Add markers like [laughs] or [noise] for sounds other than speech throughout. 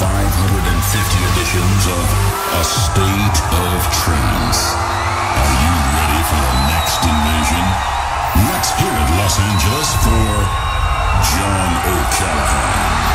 550 editions of A State of Trance. Are you ready for the next invasion? Let's hear it, Los Angeles, for John O'Callaghan.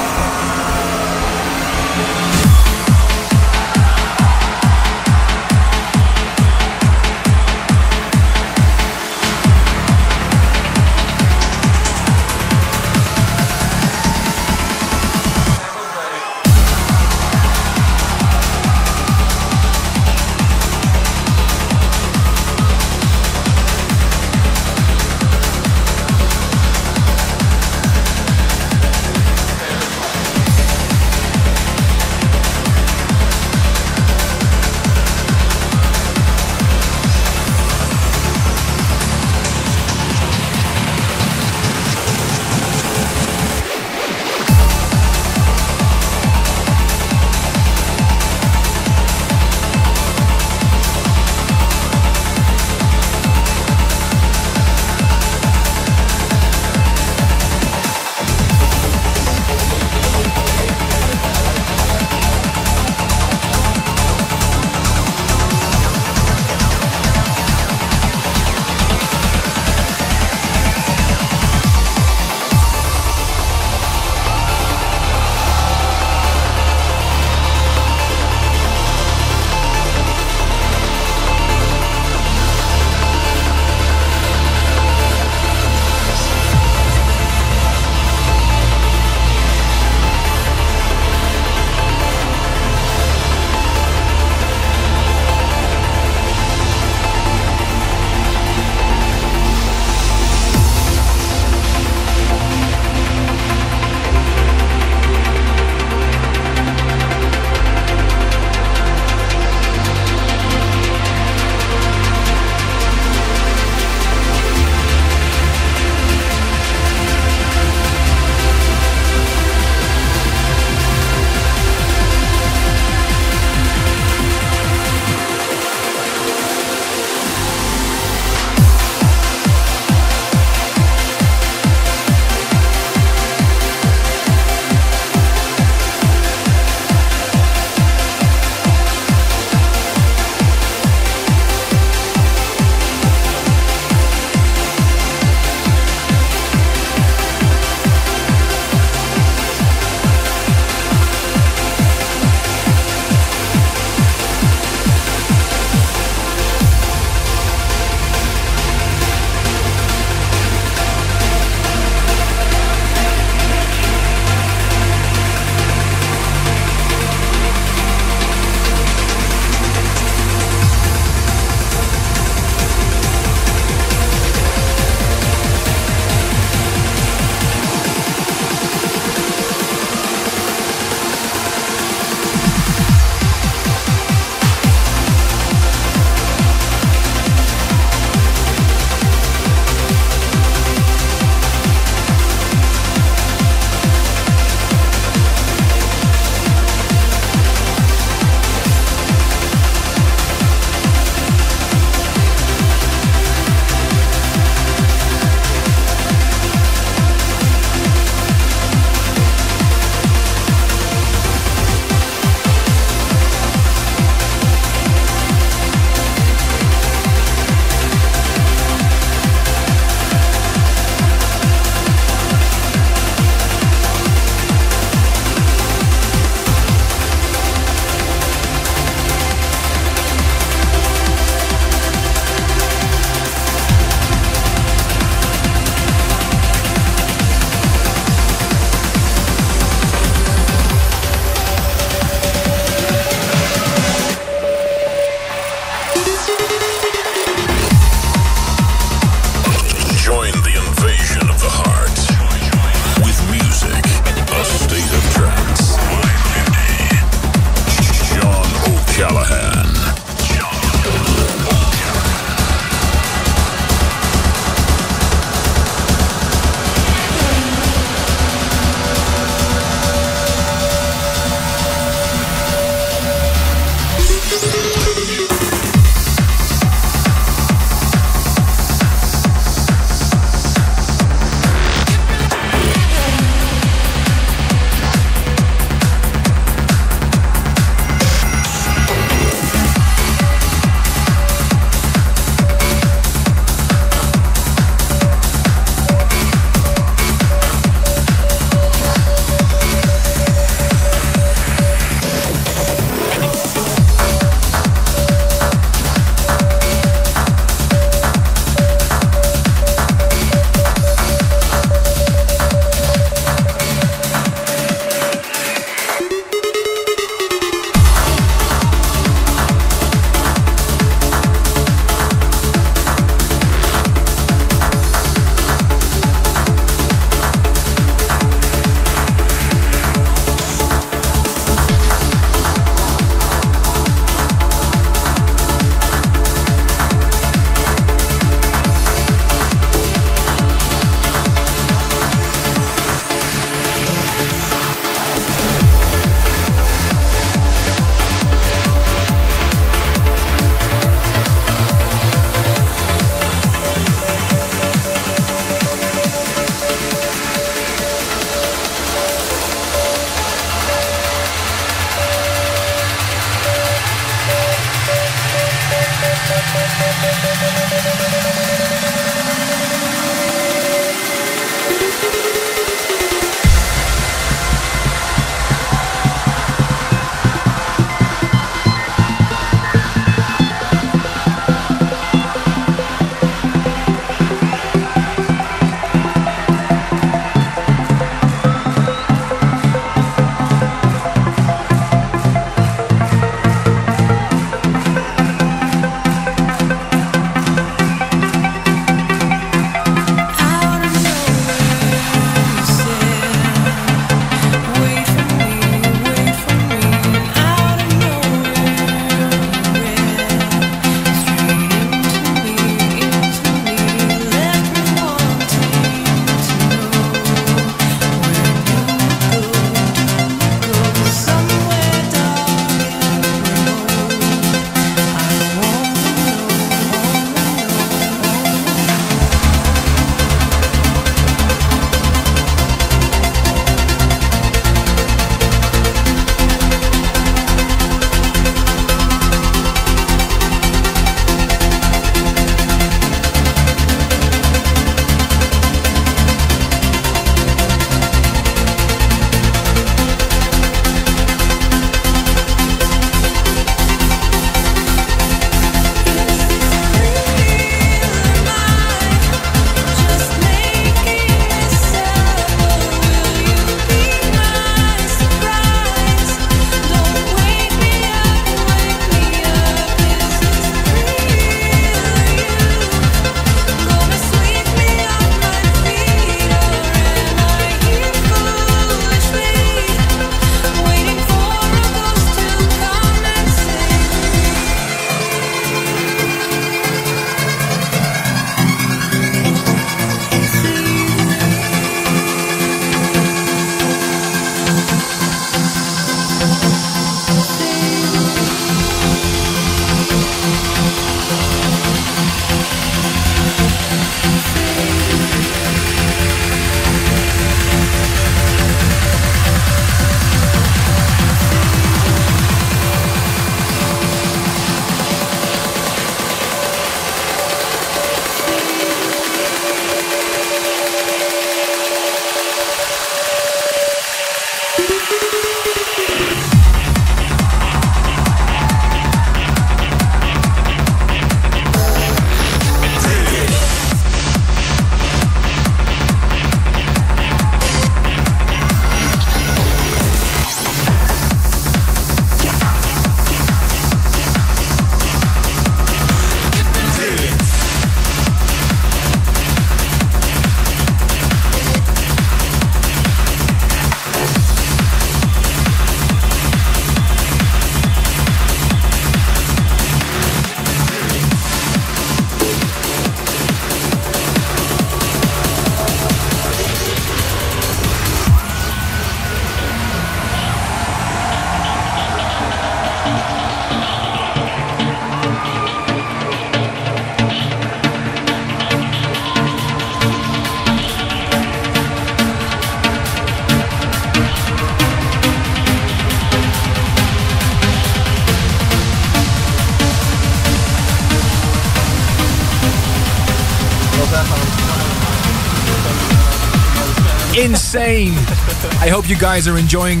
Hope you guys are enjoying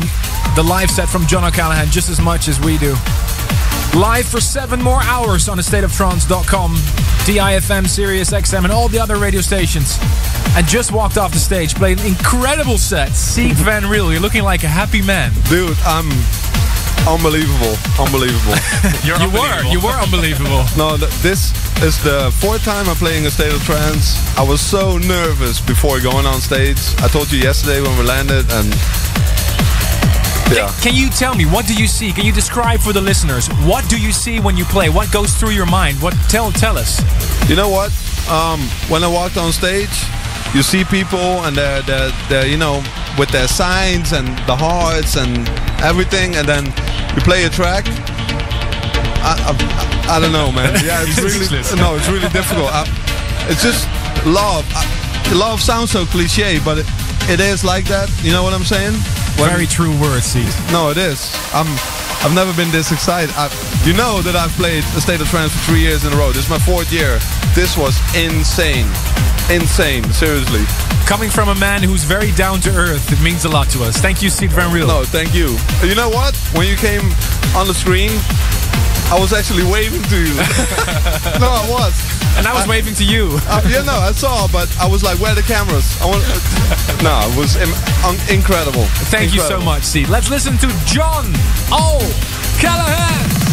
the live set from John O'Callaghan just as much as we do. Live for seven more hours on stateoftrance.com, DIFM, Sirius XM, and all the other radio stations. And just walked off the stage, played an incredible set. Sied [laughs] Van Riel, you're looking like a happy man. Dude, I'm unbelievable. Unbelievable. [laughs] You were, you were unbelievable. no, th- this is the fourth time I'm playing a State of Trance. I was so nervous before going on stage. I told you yesterday when we landed, and yeah. Can you tell me what do you see? Can you describe for the listeners what do you see when you play? What goes through your mind? What tell tell us? You know what? Um, when I walked on stage, you see people and they're, they're, they're, you know, with their signs and the hearts and everything, and then you play a track. I, I, I don't know, man. [laughs] Yeah, it's really no, it's really difficult. I, it's just love. I, love sounds so cliche, but it, it is like that. You know what I'm saying? When- Very true words, Sied. no, it is. I'm. I've never been this excited. I, you know that I've played a State of Trance for three years in a row. This is my fourth year. This was insane, insane. Seriously. Coming from a man who's very down to earth, it means a lot to us. Thank you, Sied Van Riel. No, thank you. You know what? When you came on the screen, I was actually waving to you. [laughs] no, I was. And I was waving to you. Uh, yeah, no, I saw, but I was like, where are the cameras? I want. [laughs] no, it was Im- incredible. Thank you so much, Sied. Let's listen to John O'Callaghan. Thank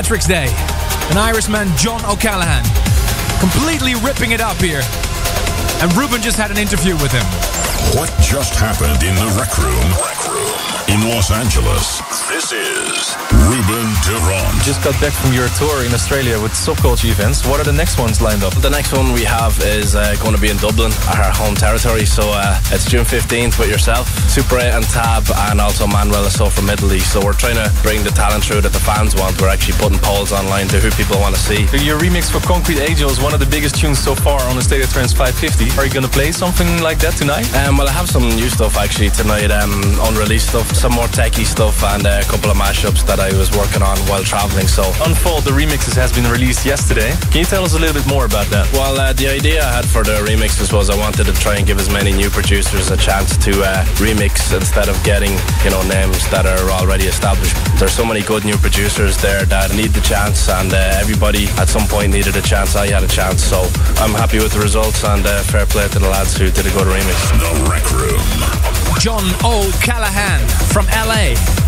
Patrick's Day. An Irishman, John O'Callaghan, completely ripping it up here. And Ruben just had an interview with him. What just happened in the rec room? In Los Angeles. This is Ruben de Ronde. Just got back from your tour in Australia with subculture events. What are the next ones lined up? The next one we have is uh, going to be in Dublin, our home territory. So uh, it's June 15th with yourself, Super 8 and Tab, and also Manuel So from Italy. So we're trying to bring the talent through that the fans want. We're actually putting polls online to who people want to see. Your remix for Concrete Angel is one of the biggest tunes so far on the State of Trance 550. Are you going to play something like that tonight? Um, well, I have some new stuff actually tonight, um, unreleased stuff, some more techie stuff, and uh, a couple of mashups that I was working on while traveling. So Unfold, the remixes, has been released yesterday. Can you tell us a little bit more about that? Well, uh, the idea I had for the remixes was I wanted to try and give as many new producers a chance to uh, remix instead of getting, you know, names that are already established. There's so many good new producers there that need the chance, and uh, everybody at some point needed a chance. I had a chance, so I'm happy with the results, and uh, fair play to the lads who did a good remix. The Rec Room. John O'Callaghan from LA.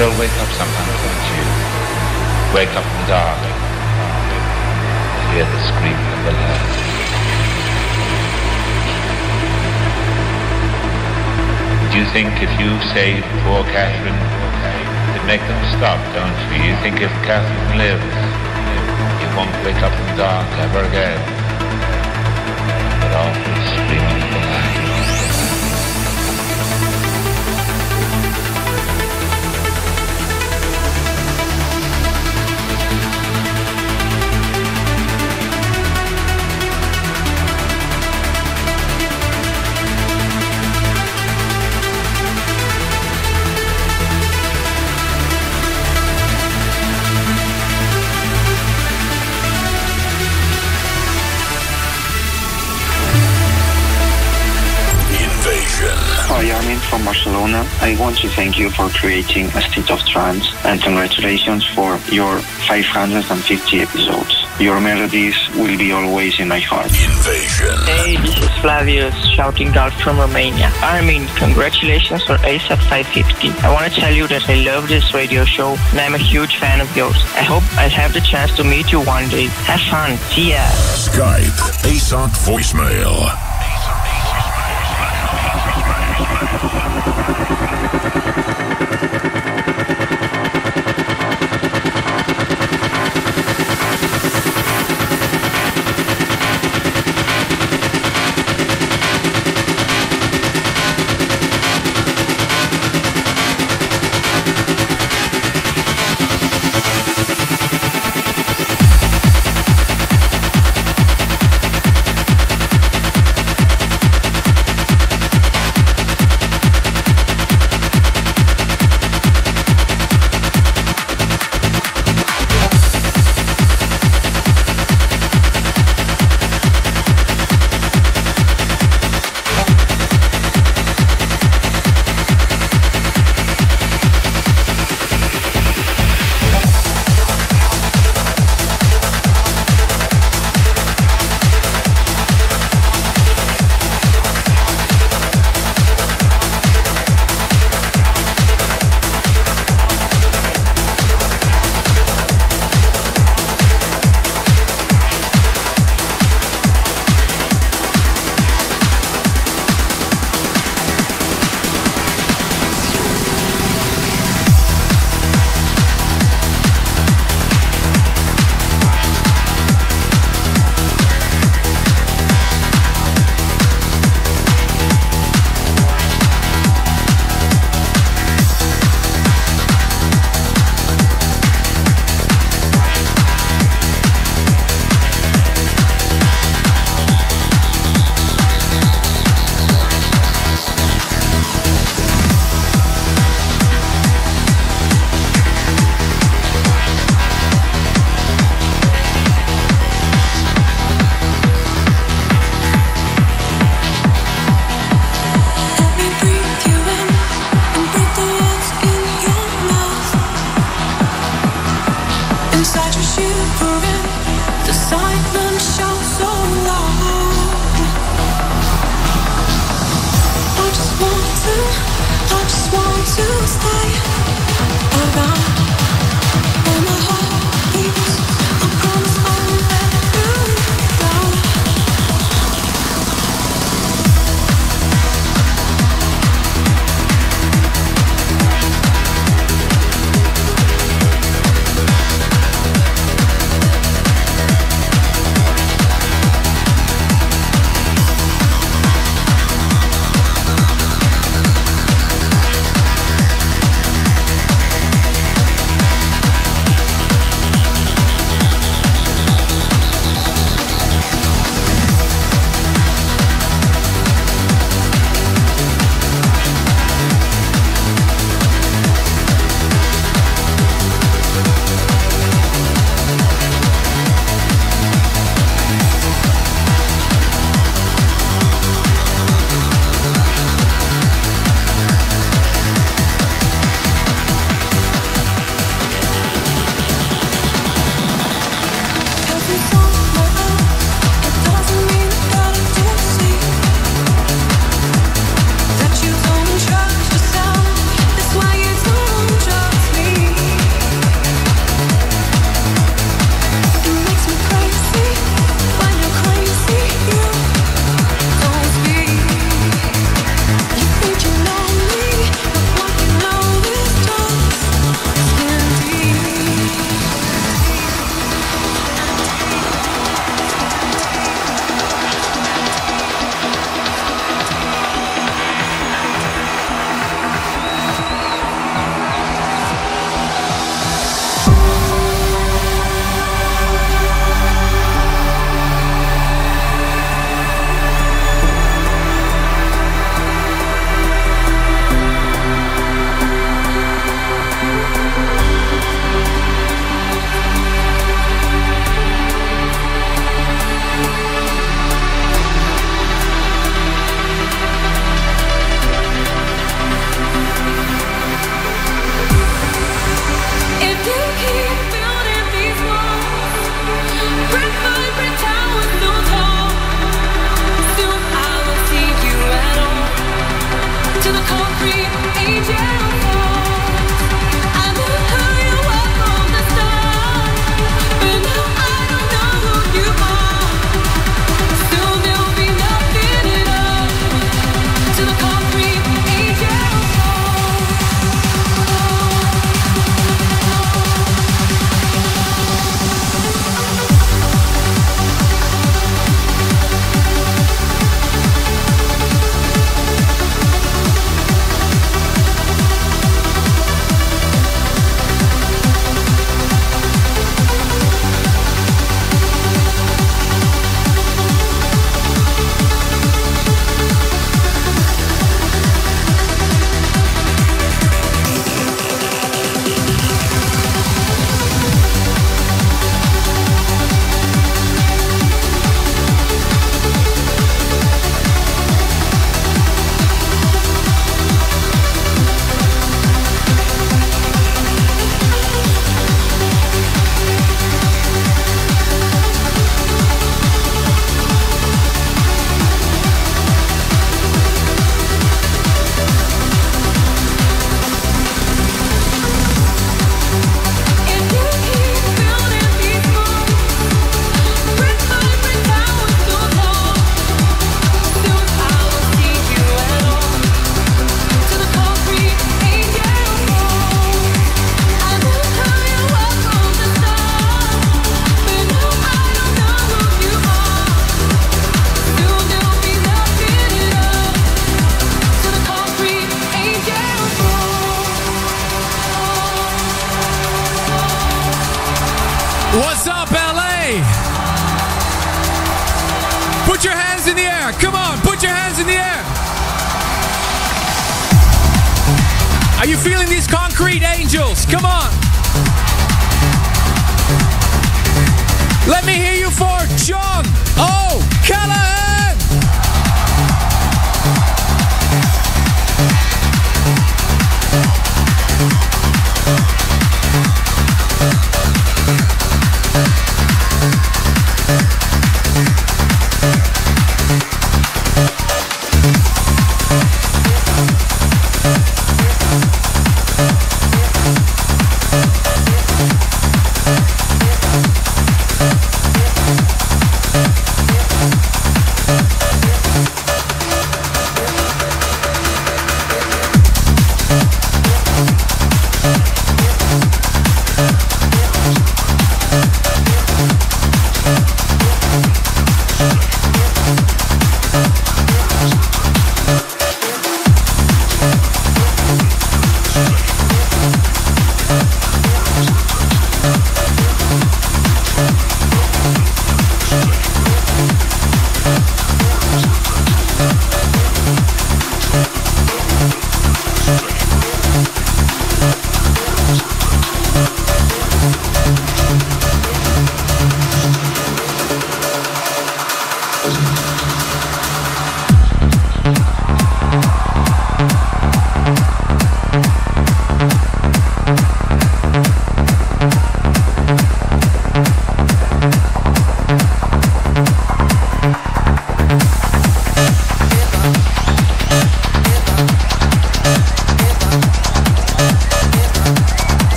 They'll wake up sometimes, won't you? Wake up in the dark. Hear the screaming of the land. Do you think if you say poor Catherine, it'd make them stop, don't you? You think if Catherine lives, you won't wake up in the dark ever again. But all Hi, from Barcelona. I want to thank you for creating a state of trance and congratulations for your 550 episodes. Your melodies will be always in my heart. Invasion. Hey, this is Flavius shouting out from Romania. Armin, congratulations for ASOT 550. I want to tell you that I love this radio show and I'm a huge fan of yours. I hope I'll have the chance to meet you one day. Have fun. See ya. Skype. ASOT voicemail.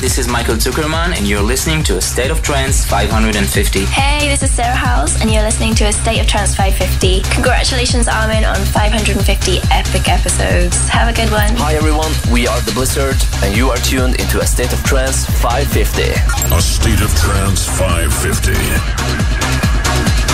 This is Michael Zuckerman, and you're listening to A State of Trance 550. Hey, this is Sarah Howells, and you're listening to A State of Trance 550. Congratulations, Armin, on 550 epic episodes. Have a good one. Hi everyone, we are The Blizzard, and you are tuned into A State of Trance 550. A State of Trance 550.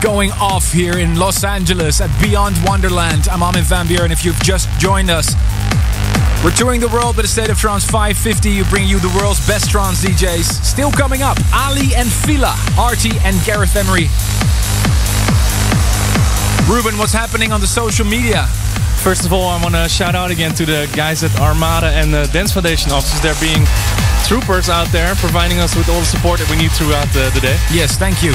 Going off here in Los Angeles at Beyond Wonderland. I'm Armin van Buuren. If you've just joined us, we're touring the world with a State of Trance 550. You bring you the world's best trance DJs. Still coming up, Aly and Fila, Arty and Gareth Emery. Ruben, what's happening on the social media? First of all, I want to shout out again to the guys at Armada and the Dance Foundation offices. They're being troopers out there, providing us with all the support that we need throughout the, the day. Yes, thank you.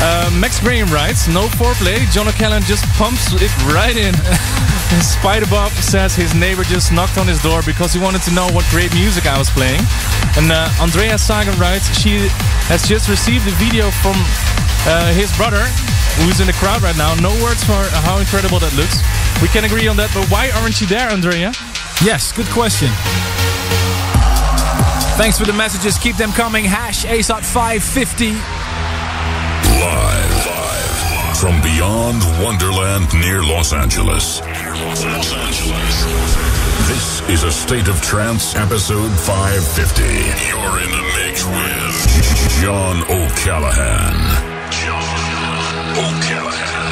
Uh, Max Graham writes, no foreplay. John O'Callaghan just pumps it right in. [laughs] Spider Bob says his neighbor just knocked on his door because he wanted to know what great music I was playing. And uh, Andrea Sagan writes, she has just received a video from uh, his brother, who's in the crowd right now. No words for how incredible that looks. We can agree on that, but why aren't you there, Andrea? Yes, good question. Thanks for the messages. Keep them coming. Hash ASOT550. Live, live from beyond Wonderland near Los Angeles. Los Angeles. This is a State of Trance episode 550. You're in the mix with John O'Callaghan. John O'Callaghan.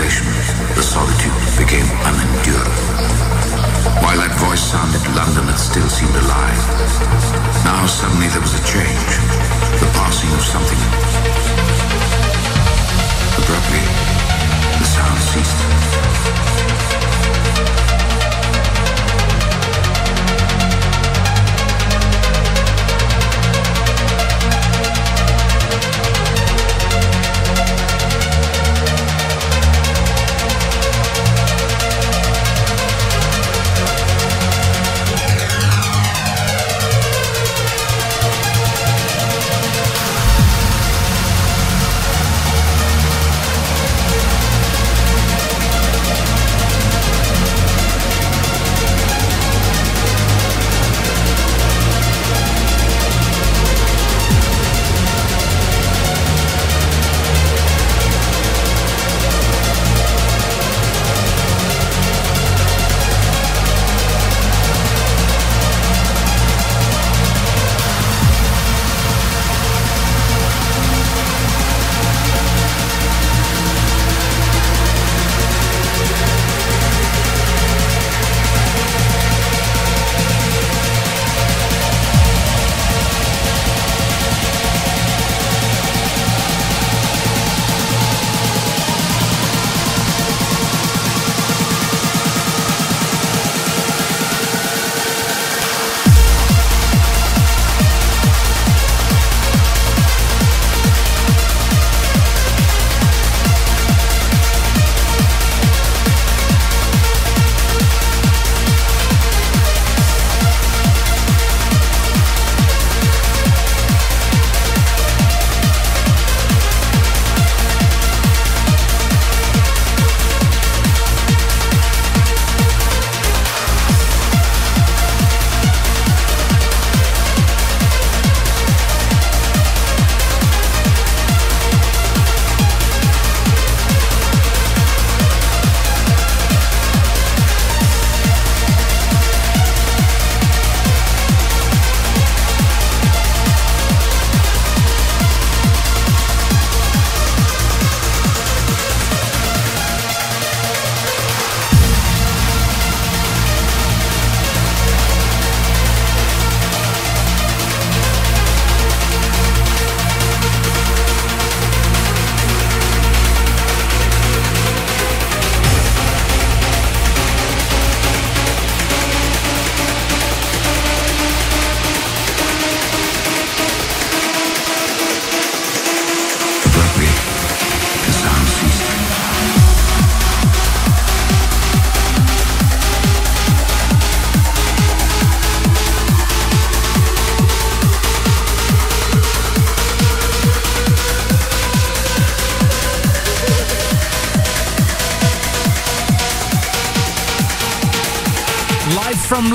Isolation, the solitude became unendurable. While that voice sounded, London had still seemed alive. Now suddenly there was a change, the passing of something. Abruptly, the sound ceased.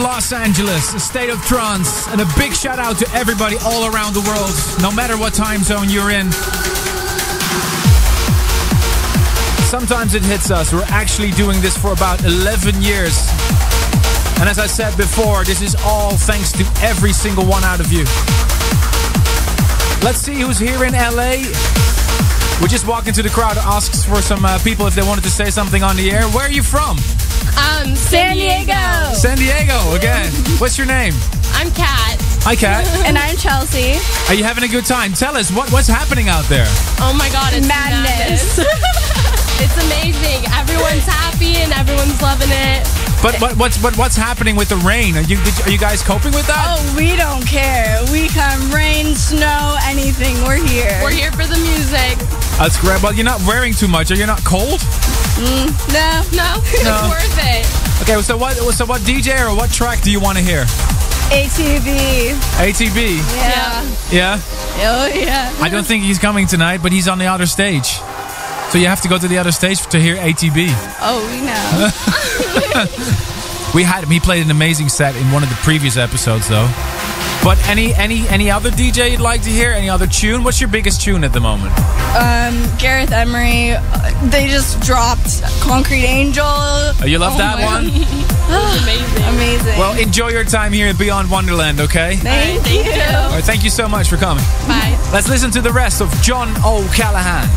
Los Angeles, a state of trance, and a big shout out to everybody all around the world, no matter what time zone you're in. Sometimes it hits us. We're actually doing this for about 11 years. And as I said before, this is all thanks to every single one out of you. Let's see who's here in LA. We just walked into the crowd, asks for some uh, people if they wanted to say something on the air. Where are you from? Um, San Diego. San Diego again. What's your name? I'm Kat. Hi, Kat. [laughs] and I'm Chelsea. Are you having a good time? Tell us what, what's happening out there. Oh my god, it's madness. [laughs] it's amazing. Everyone's happy and everyone's loving it. But but what's but what's happening with the rain? Are you did, are you guys coping with that? Oh, we don't care. We come rain, snow, anything. We're here. We're here for the music. That's great. But you're not wearing too much. Are you not cold? Mm, no, no, [laughs] it's worth it. Okay. So what so what DJ or what track do you want to hear? ATV. ATB. Yeah. Yeah. Oh yeah. I don't think he's coming tonight, but he's on the other stage. So you have to go to the other stage to hear ATB. Oh, we know. [laughs] We had him. He played an amazing set in one of the previous episodes, though. But any any any other DJ you'd like to hear? Any other tune? What's your biggest tune at the moment? um, Gareth Emery. uh, They just dropped Concrete Angel. Oh, you love that one? amazing. Amazing. Well, enjoy your time here at Beyond Wonderland, okay? thank you. All right, thank you so much for coming. Bye. Let's listen to the rest of John O'Callaghan.